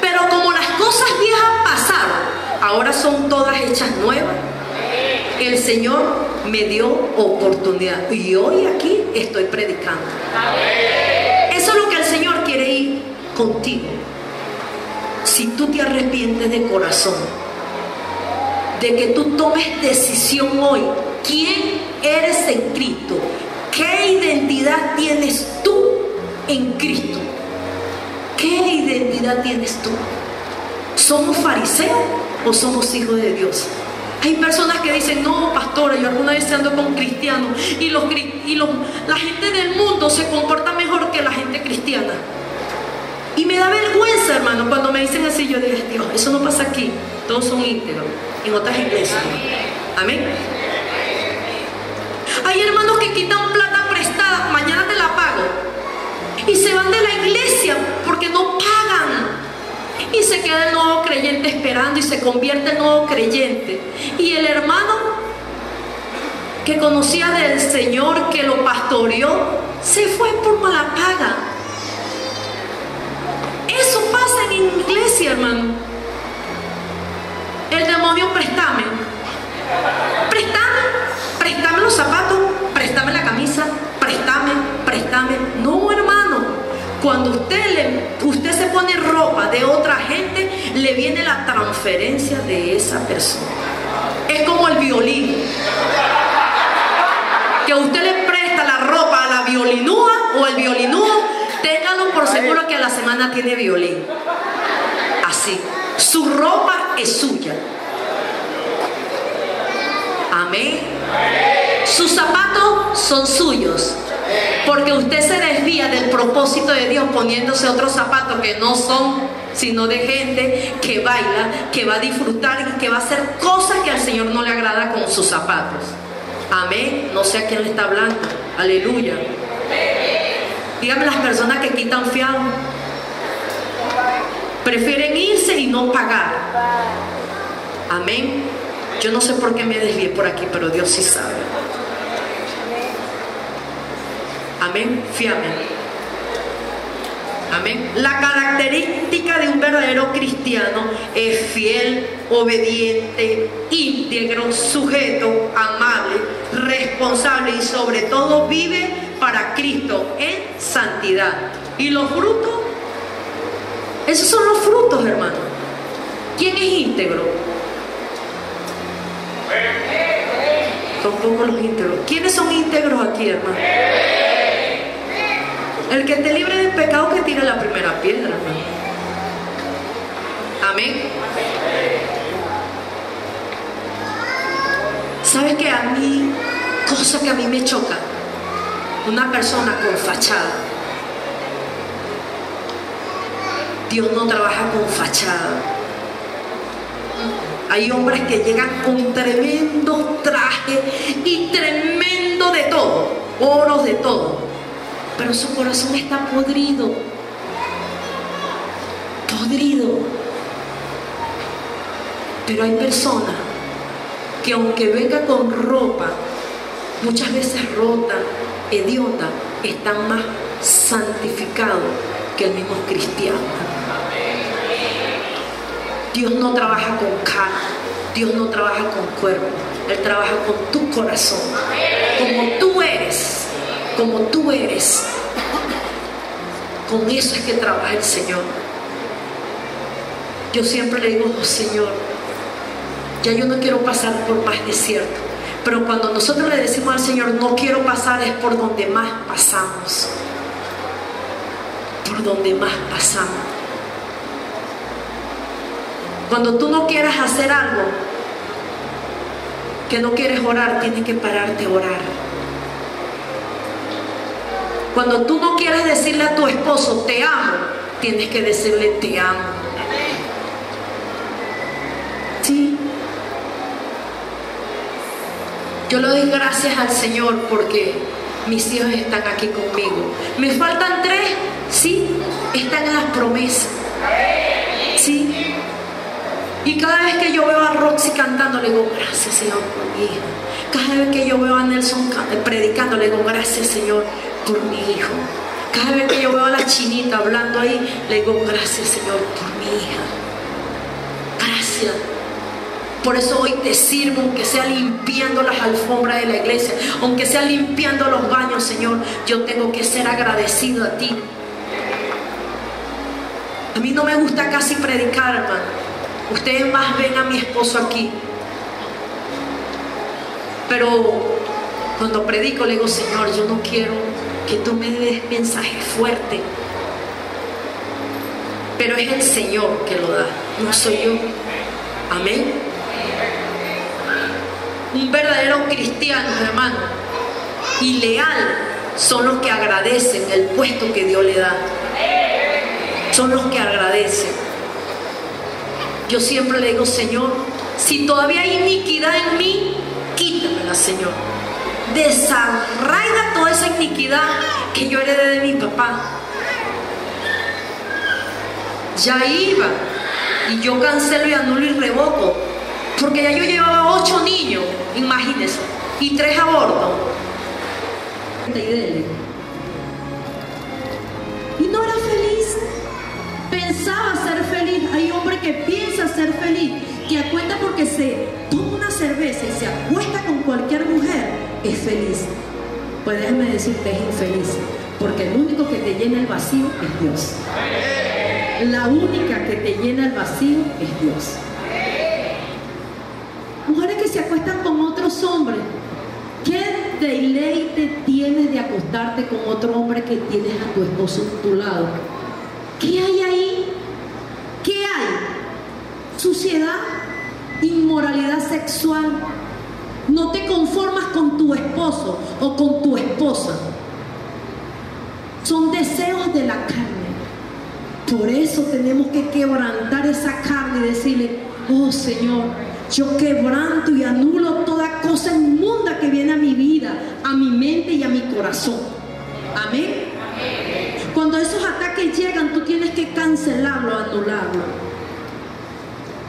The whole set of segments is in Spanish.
Pero como las cosas viejas pasaron, ahora son todas hechas nuevas, el Señor me dio oportunidad y hoy aquí estoy predicando. Eso es lo que el Señor quiere ir contigo. Si tú te arrepientes de corazón, de que tú tomes decisión hoy, ¿quién eres en Cristo? ¿Qué identidad tienes tú en Cristo? ¿Qué identidad tienes tú? ¿Somos fariseos o somos hijos de Dios? Hay personas que dicen, no, pastora, yo alguna vez ando con cristianos y, los, y los, la gente del mundo se comporta mejor que la gente cristiana. Y me da vergüenza, hermano, cuando me dicen así, yo digo, Dios, eso no pasa aquí, todos son íntegros, en otras iglesias. Amén. Hay hermanos que quitan se queda el nuevo creyente esperando y se convierte en nuevo creyente. Y el hermano que conocía del Señor, que lo pastoreó, se fue por mala paga. Eso pasa en iglesia, hermano. El demonio préstame. Préstame, préstame los zapatos, préstame la camisa, préstame, préstame. No, hermano. Cuando usted, le, usted se pone ropa de otra gente, le viene la transferencia de esa persona. Es como el violín. Que usted le presta la ropa a la violinúa o el violinúo, téngalo por seguro que a la semana tiene violín. Así. Su ropa es suya. Amén. Sus zapatos son suyos. Porque usted se desvía del propósito de Dios poniéndose otros zapatos que no son sino de gente que baila, que va a disfrutar y que va a hacer cosas que al Señor no le agrada con sus zapatos. Amén. No sé a quién le está hablando. Aleluya. Dígame las personas que quitan fiado. Prefieren irse y no pagar. Amén. Yo no sé por qué me desvié por aquí, pero Dios sí sabe. Amén. Fíame. Amén. La característica de un verdadero cristiano es fiel, obediente, íntegro, sujeto, amable, responsable y sobre todo vive para Cristo en santidad. ¿Y los frutos? Esos son los frutos, hermano. ¿Quién es íntegro? Son pocos los íntegros. ¿Quiénes son íntegros aquí, hermano? El que te libre del pecado que tire la primera piedra. Amén. ¿Sabes que a mí, cosa que a mí me choca? Una persona con fachada. Dios no trabaja con fachada. Hay hombres que llegan con tremendo traje y tremendo de todo, oros de todo, pero su corazón está podrido, podrido. Pero hay personas que aunque venga con ropa, muchas veces rota, hedionda, están más santificados que el mismo cristiano. Dios no trabaja con cara, Dios no trabaja con cuerpo, Él trabaja con tu corazón, como tú eres, como tú eres. Con eso es que trabaja el Señor. Yo siempre le digo, oh, Señor, ya yo no quiero pasar por más desierto, pero cuando nosotros le decimos al Señor, no quiero pasar, es por donde más pasamos, por donde más pasamos. Cuando tú no quieras hacer algo, que no quieres orar, tienes que pararte a orar. Cuando tú no quieres decirle a tu esposo, te amo, tienes que decirle, te amo. Sí. Yo le doy gracias al Señor porque mis hijos están aquí conmigo. ¿Me faltan tres? Sí, están en las promesas. Sí. Y cada vez que yo veo a Roxy cantando, le digo, gracias Señor por mi hijo. Cada vez que yo veo a Nelson predicando, le digo, gracias Señor por mi hijo. Cada vez que yo veo a la chinita hablando ahí, le digo, gracias Señor por mi hija. Gracias. Por eso hoy te sirvo, aunque sea limpiando las alfombras de la iglesia, aunque sea limpiando los baños, Señor, yo tengo que ser agradecido a ti. A mí no me gusta casi predicar, hermano. Ustedes más ven a mi esposo aquí. Pero cuando predico le digo, Señor, yo no quiero que tú me des mensaje fuerte. Pero es el Señor que lo da, no soy yo. Amén. Un verdadero cristiano, hermano, y leal son los que agradecen el puesto que Dios le da. Son los que agradecen. Yo siempre le digo, Señor, si todavía hay iniquidad en mí, quítamela, Señor. Desarraiga toda esa iniquidad que yo heredé de mi papá. Ya iba y yo cancelo y anulo y revoco porque ya yo llevaba ocho niños, imagínense, y tres abortos. Y no era feliz. Pensaba ser feliz. Hay hombre que piensa ser feliz, que acuesta porque se toma una cerveza y se acuesta con es feliz. Pues déjame decirte, es infeliz. Porque el único que te llena el vacío es Dios. La única que te llena el vacío es Dios se acuestan con otros hombres. ¿Qué deleite tienes de acostarte con otro hombre que tienes a tu esposo a tu lado? ¿Qué hay ahí? ¿Qué hay? Suciedad, inmoralidad sexual. No te conformas con tu esposo o con tu esposa. Son deseos de la carne. Por eso tenemos que quebrantar esa carne y decirle, oh Señor, yo quebranto y anulo toda cosa inmunda que viene a mi vida, a mi mente y a mi corazón. Amén. Cuando esos ataques llegan, tú tienes que cancelarlo, anularlo.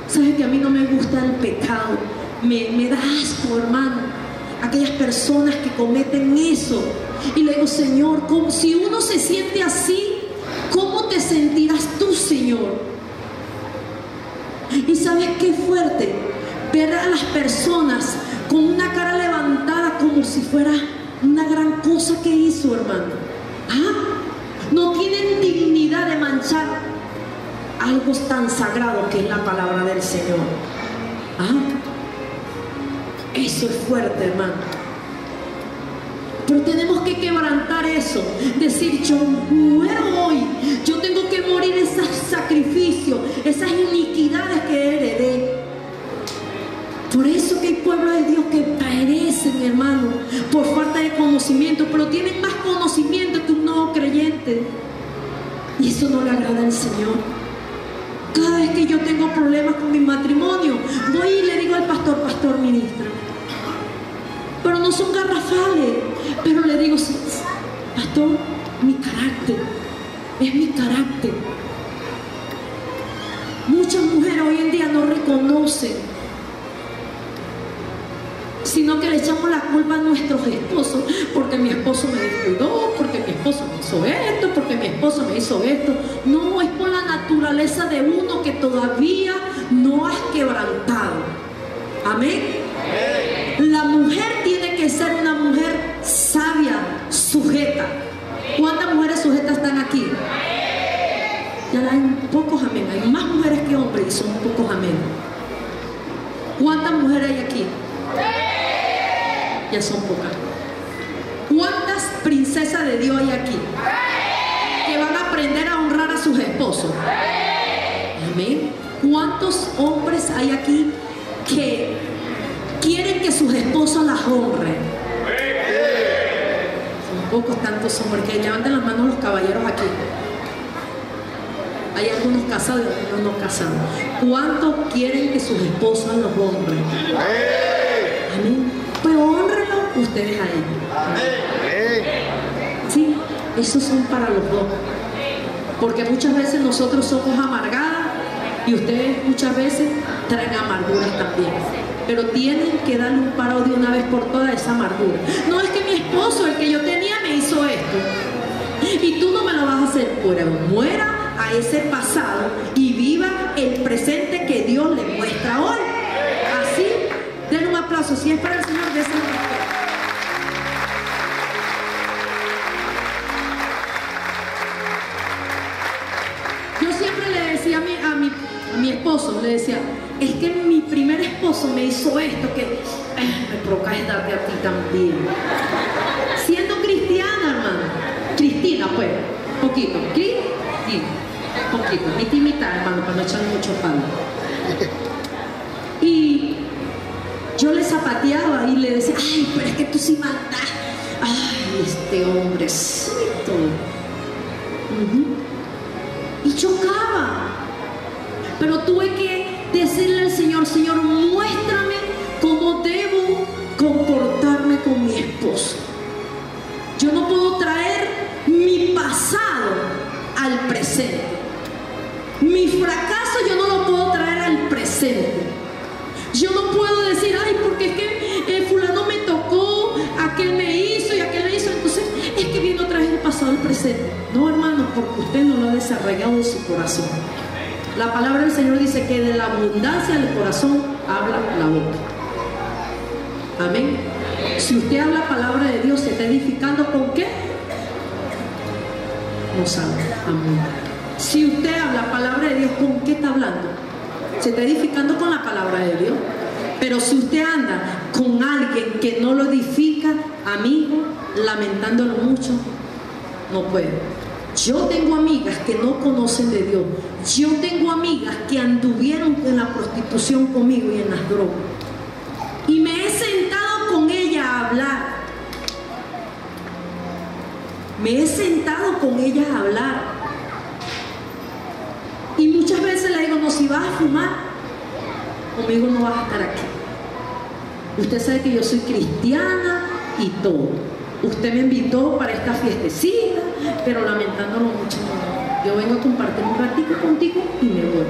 Sabes que a mí no me gusta el pecado. Me, me da asco, hermano. Aquellas personas que cometen eso. Y le digo, Señor, si uno se siente así, ¿cómo te sentirás tú, Señor? Y sabes qué fuerte ver a las personas con una cara levantada como si fuera una gran cosa que hizo, hermano. ¿Ah? No tienen dignidad de manchar algo tan sagrado que es la palabra del Señor. ¿Ah? Eso es fuerte, hermano. Pero tenemos que quebrantar eso. Decir, yo muero hoy. Yo tengo que morir esos sacrificios, esas iniquidades que heredé. Por eso que hay pueblos de Dios que perecen, hermano, por falta de conocimiento, pero tienen más conocimiento que un nuevo creyente. Y eso no le agrada al Señor. Cada vez que yo tengo problemas con mi matrimonio, voy y le digo al pastor, pastor, ministra. Pero no son garrafales. Pero le digo, pastor, mi carácter, es mi carácter. Muchas mujeres hoy en día no reconocen sino que le echamos la culpa a nuestros esposos, porque mi esposo me descuidó, porque mi esposo me hizo esto, porque mi esposo me hizo esto. No, es por la naturaleza de uno que todavía no has quebrantado. Amén. Que ser una mujer sabia, sujeta. ¿Cuántas mujeres sujetas están aquí? Ya hay pocos amén. Hay más mujeres que hombres y son pocos amén. ¿Cuántas mujeres hay aquí? Ya son pocas. ¿Cuántas princesas de Dios hay aquí? Que van a aprender a honrar a sus esposos. Amén. ¿Cuántos hombres hay aquí que sus esposas las honren? Son pocos tantos hombres que levanten las manos los caballeros aquí. Hay algunos casados y algunos no casados. ¿Cuántos quieren que sus esposas los honren? Amén. Pues honrenlo ustedes a ellos. Sí, esos son para los dos. Porque muchas veces nosotros somos amargadas y ustedes muchas veces traen amarguras también. Pero tienen que darle un paro de una vez por todas esa amargura. No es que mi esposo, el que yo tenía, me hizo esto. Y tú no me lo vas a hacer. Pero muera a ese pasado y viva el presente que Dios le muestra hoy. Así, den un aplauso. Si es para el Señor. Yo siempre le decía a mi esposo, le decía, es que mi primer esposo me hizo esto que me provoca es darte a ti también. Siendo cristiana, hermano. Cristina, pues, poquito. Cristina, poquito. Mitad y hermano, para no echarle mucho palo. Y yo le zapateaba y le decía, ay, pero es que tú sí mandas. Ay, este hombrecito. Ujú y chocaba. Pero tuve que decirle al Señor, Señor, muéstrame cómo debo comportarme con mi esposo. Yo no puedo traer mi pasado al presente. Mi fracaso yo no lo puedo traer al presente. Yo no puedo decir, ay, porque es que eh, fulano me tocó, aquel me hizo y aquel me hizo, entonces es que viene otra vez el pasado al presente. No, hermano, porque usted no lo ha desarrollado en su corazón. La palabra del Señor dice que de la abundancia del corazón habla la boca. Amén. Si usted habla palabra de Dios, ¿se está edificando con qué? No sabe. Amén. Si usted habla palabra de Dios, ¿con qué está hablando? Se está edificando con la palabra de Dios. Pero si usted anda con alguien que no lo edifica, amigo, lamentándolo mucho, no puede. Yo tengo amigas que no conocen de Dios. Yo tengo amigas que anduvieron en la prostitución conmigo y en las drogas. Y me he sentado con ella a hablar. Me he sentado con ella a hablar. Y muchas veces le digo, no, si vas a fumar, conmigo no vas a estar aquí. Usted sabe que yo soy cristiana y todo. Usted me invitó para esta fiestecita, pero lamentándolo mucho. Yo vengo a compartir un ratito contigo y me voy.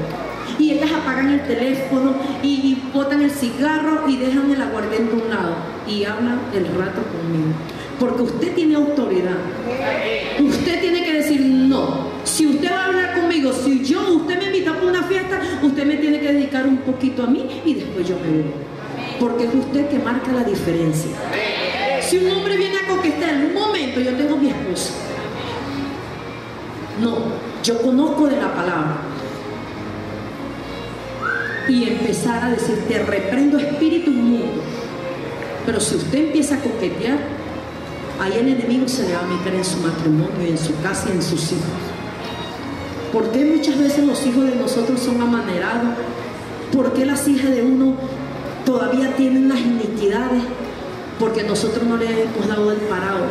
Y ellas apagan el teléfono y, botan el cigarro y dejan el aguardiente a un lado y hablan el rato conmigo. Porque usted tiene autoridad. Usted tiene que decir no. Si usted va a hablar conmigo, si yo, usted me invita para una fiesta, usted me tiene que dedicar un poquito a mí y después yo me voy. Porque es usted que marca la diferencia. Si un hombre viene a conquistar en un momento, yo tengo mi esposa. No, yo conozco de la palabra. Y empezar a decir, te reprendo espíritu inmundo. Pero si usted empieza a coquetear, ahí el enemigo se le va a meter en su matrimonio, en su casa y en sus hijos. ¿Por qué muchas veces los hijos de nosotros son amanerados? ¿Por qué las hijas de uno todavía tienen las iniquidades? Porque nosotros no le hemos dado el parado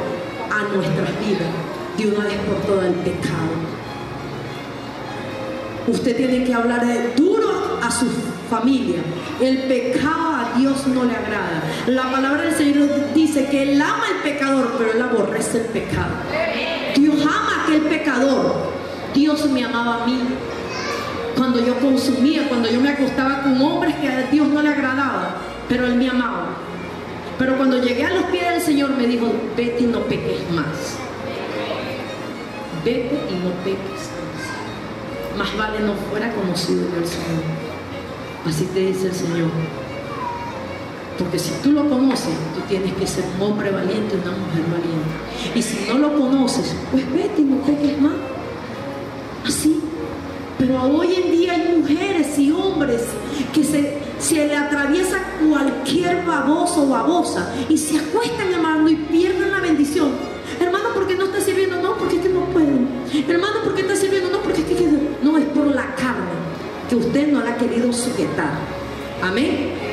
a nuestras vidas de una vez por todas el pecado. Usted tiene que hablar duro a su familia. El pecado a Dios no le agrada. La palabra del Señor dice que Él ama al pecador, pero Él aborrece el pecado. Dios ama a aquel pecador. Dios me amaba a mí. Cuando yo consumía, cuando yo me acostaba con hombres que a Dios no le agradaba, pero Él me amaba. Pero cuando llegué a los pies del Señor me dijo, vete y no peques más. Vete y no peques más. Más vale no fuera conocido del Señor. Así te dice el Señor. Porque si tú lo conoces, tú tienes que ser un hombre valiente, una mujer valiente. Y si no lo conoces, pues vete y no peques más. Así. Pero hoy en día hay mujeres y hombres que se, se le atraviesa cualquier baboso o babosa y se acuestan hermano y pierden la bendición. Hermano, ¿por qué no está sirviendo? No, porque es que. Hermano, ¿por qué está sirviendo? No, porque es no es por la carne que usted no la ha querido sujetar. Amén.